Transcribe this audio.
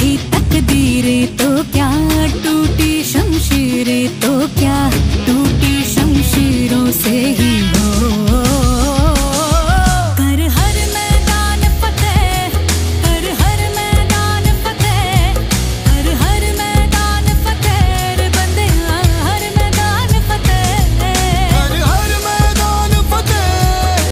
थी तकदीरें